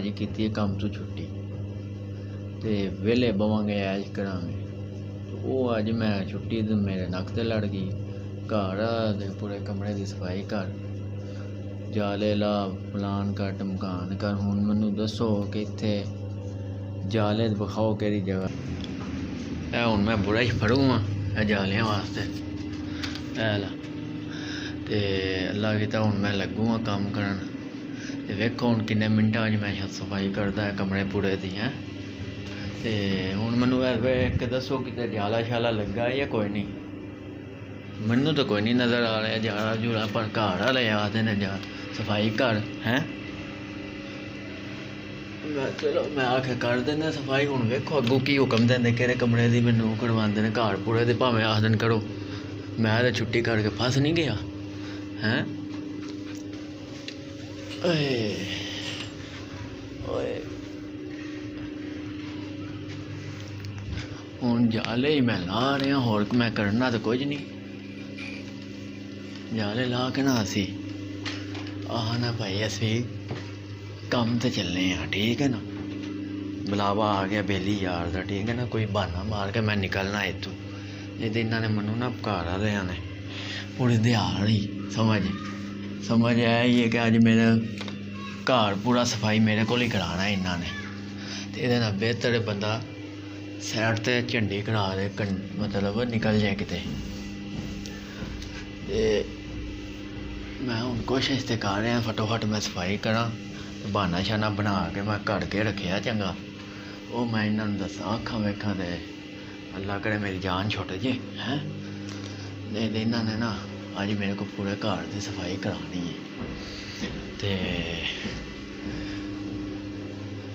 ਅੱਜ ਕੀਤੀ ਹੈ ਕੰਮ ਤੋਂ ਛੁੱਟੀ ਤੇ ਵਿਹਲੇ ਬਵਾਂਗੇ ਐਸ਼ ਕਰਾਂਗੇ ਉਹ ਅੱਜ ਮੈਂ ਛੁੱਟੀ ਤੇ ਮੇਰੇ ਨੱਕ ਤੇ ਲੜ ਗਈ ਘਰ ਆ ਤੇ ਪੂਰੇ ਕਮਰੇ ਦੀ ਸਫਾਈ ਕਰ ਜਾਲੇ ਲਾ ਪਲਾਨ ਕਰ ਟਮਕਾਨ ਕਰ ਹੁਣ ਮੈਨੂੰ ਦੱਸੋ ਕਿ ਇੱਥੇ ਜਾਲੇ ਵਿਖਾਓ ਕਿਹੜੀ ਜਗ੍ਹਾ ਇਹ ਹੁਣ ਮੈਂ ਬੁਰਾ ਹੀ ਫੜੂਗਾ ਇਹ ਜਾਲਿਆਂ ਵਾਸਤੇ ਇਹ ਲਾ ਤੇ ਅੱਲਾ ਕੀਤਾ ਹੁਣ ਮੈਂ ਲੱਗੂਗਾ ਕੰਮ ਕਰਨ ਤੇ ਵੇਖੋ ਹੁਣ ਕਿੰਨੇ ਮਿੰਟਾਂ 'ਚ ਮੈਂ ਸਫ਼ਾਈ ਕਰਦਾ, ਕਮਰੇ ਪੂਰੇ ਦੀ, ਹੈ। ਤੇ ਹੁਣ ਮੈਨੂੰ ਇਹ ਵੇਖ ਦੱਸੋ ਕਿਤੇ ਜਾਲਾ ਸ਼ਾਲਾ ਲੱਗਾ ਜਾਂ ਕੋਈ ਨਹੀਂ? ਮੈਨੂੰ ਤਾਂ ਕੋਈ ਨਹੀਂ ਨਜ਼ਰ ਆ ਰਿਹਾ, ਜਾਲਾ ਜੂਲਾ ਪਰ ਘਰ ਵਾਲੇ ਆਦੇ ਨੇ ਜਾ ਸਫ਼ਾਈ ਕਰ, ਹੈ। ਮੈਂ ਚਲੋ, ਮੈਂ ਆ ਕੇ ਕਰ ਦਿੰਦਾ ਸਫ਼ਾਈ, ਹੁਣ ਵੇਖੋ ਅੱਗੋਂ ਕੀ ਹੁਕਮ ਦਿੰਦੇ, ਕਿਹੜੇ ਕਮਰੇ ਦੀ ਮੈਨੂੰ ਕਰਵਾਉਂਦੇ ਨੇ, ਘਰ ਪੂਰੇ ਦੇ, ਭਾਵੇਂ ਆਖ ਦਿਨ ਕਰੋ। ਮੈਂ ਤਾਂ ਛੁੱਟੀ ਕਰਕੇ ਫਸ ਨਹੀਂ ਗਿਆ, ਹੈ। ਹੁਣ ਜਾਲੇ ਹੀ ਮੈਂ ਲਾ ਰਿਹਾ ਹੋਰ ਮੈਂ ਕਰਨਾ ਤਾਂ ਕੁਝ ਨਹੀਂ ਜਾਲੇ ਲਾ ਕੇ ਨਾ ਅਸੀਂ ਆਹ ਨਾ ਭਾਈ ਅਸੀਂ ਕੰਮ ਤੇ ਚੱਲੇ ਆ ਠੀਕ ਹੈ ਨਾ ਬੁਲਾਵਾ ਆ ਗਿਆ ਬੇਲੀ ਯਾਰ ਦਾ ਠੀਕ ਹੈ ਨਾ ਕੋਈ ਬਹਾਨਾ ਮਾਰ ਕੇ ਮੈਂ ਨਿਕਲਣਾ ਇੱਥੋਂ ਨਹੀਂ ਤੇ ਇਹਨਾਂ ਨੇ ਮੈਨੂੰ ਨਾ ਘਰ ਵਾਲਿਆਂ ਨੇ ਪੂਰੀ ਦਿਹਾੜੀ ਸਮਝ समझ आई कि अज मेरे घर पूरा सफ़ाई मेरे को ही कराना इन्होंने तो ये बेहतर बंदा सैड तो झंडी करा दे मतलब निकल जाए कि मैं हूँ कुछ इस कर रेहा, फटोफट मैं सफ़ाई करा बहाना ब्हान्ना बना के मैं घर के रखे चंगा। वो मैं इन्होंने दसा अखा वेखा वेक्खां अल्लाह करे मेरी जान छुट जे है? नहीं तो इन्होंने ना अज मेरे को पूरे घर की सफ़ाई करानी है। ते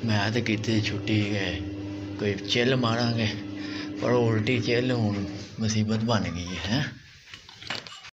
मैं तो कीती छुट्टी है, कोई चिल मारा पर उल्टी चिल्ल हूँ, मुसीबत बन गई है?